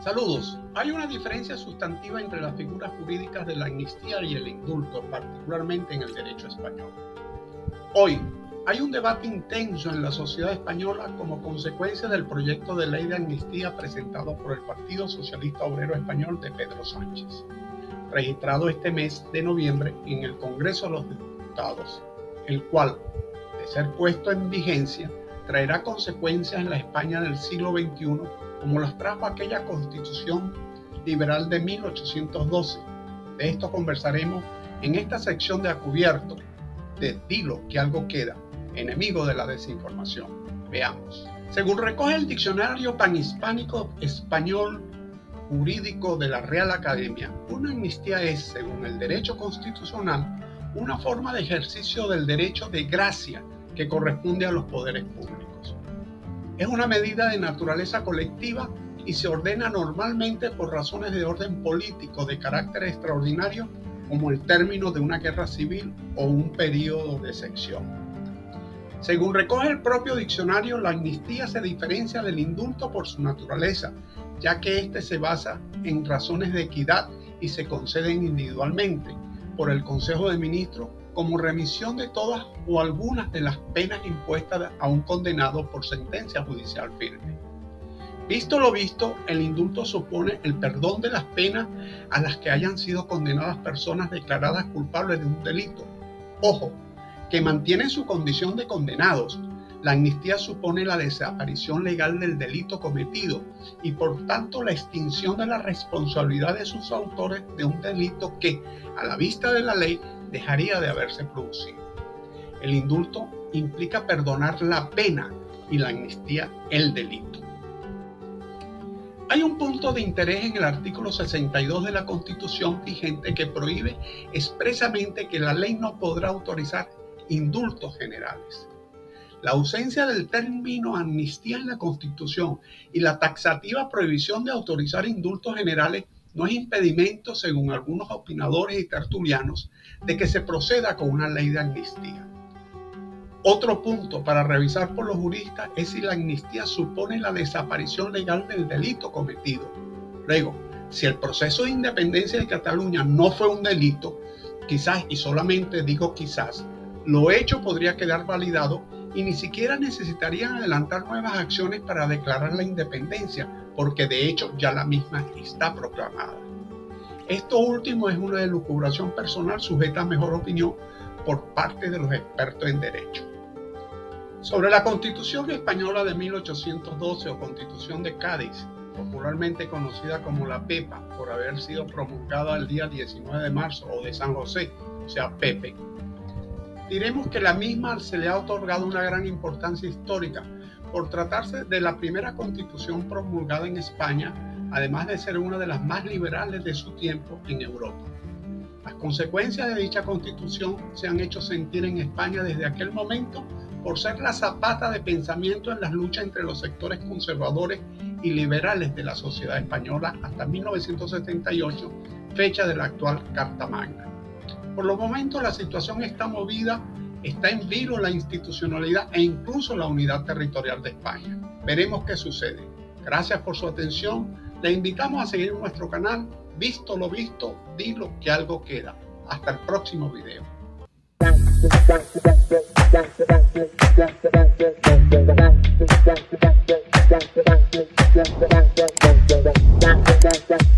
Saludos. Hay una diferencia sustantiva entre las figuras jurídicas de la amnistía y el indulto, particularmente en el derecho español. Hoy, hay un debate intenso en la sociedad española como consecuencia del proyecto de ley de amnistía presentado por el Partido Socialista Obrero Español de Pedro Sánchez, registrado este mes de noviembre en el Congreso de los Diputados, el cual, de ser puesto en vigencia, traerá consecuencias en la España del siglo XXI como las trajo aquella constitución liberal de 1812. De esto conversaremos en esta sección de Acubierto de Dilo que algo queda, enemigo de la desinformación. Veamos. Según recoge el diccionario panhispánico español jurídico de la Real Academia, una amnistía es, según el derecho constitucional, una forma de ejercicio del derecho de gracia que corresponde a los poderes públicos. Es una medida de naturaleza colectiva y se ordena normalmente por razones de orden político de carácter extraordinario como el término de una guerra civil o un periodo de sección. Según recoge el propio diccionario, la amnistía se diferencia del indulto por su naturaleza, ya que éste se basa en razones de equidad y se conceden individualmente por el Consejo de Ministros como remisión de todas o algunas de las penas impuestas a un condenado por sentencia judicial firme. Visto lo visto, el indulto supone el perdón de las penas a las que hayan sido condenadas personas declaradas culpables de un delito. Ojo, que mantienen su condición de condenados. La amnistía supone la desaparición legal del delito cometido y por tanto la extinción de la responsabilidad de sus autores de un delito que, a la vista de la ley, dejaría de haberse producido. El indulto implica perdonar la pena y la amnistía el delito. Hay un punto de interés en el artículo 62 de la Constitución vigente que prohíbe expresamente que la ley no podrá autorizar indultos generales. La ausencia del término amnistía en la Constitución y la taxativa prohibición de autorizar indultos generales no es impedimento, según algunos opinadores y tertulianos, de que se proceda con una ley de amnistía. Otro punto para revisar por los juristas es si la amnistía supone la desaparición legal del delito cometido. Luego, si el proceso de independencia de Cataluña no fue un delito, quizás, y solamente digo quizás, lo hecho podría quedar validado y ni siquiera necesitarían adelantar nuevas acciones para declarar la independencia, porque de hecho ya la misma está proclamada. Esto último es una elucubración personal sujeta a mejor opinión por parte de los expertos en derecho. Sobre la Constitución Española de 1812 o Constitución de Cádiz, popularmente conocida como la PEPA por haber sido promulgada el día 19 de marzo o de San José, o sea, Pepe, diremos que la misma se le ha otorgado una gran importancia histórica por tratarse de la primera constitución promulgada en España, además de ser una de las más liberales de su tiempo en Europa. Las consecuencias de dicha constitución se han hecho sentir en España desde aquel momento por ser la zapata de pensamiento en las luchas entre los sectores conservadores y liberales de la sociedad española hasta 1978, fecha de la actual Carta Magna. Por los momentos la situación está movida, está en vilo la institucionalidad e incluso la unidad territorial de España. Veremos qué sucede. Gracias por su atención. Le invitamos a seguir nuestro canal. Visto lo visto, dilo que algo queda. Hasta el próximo video.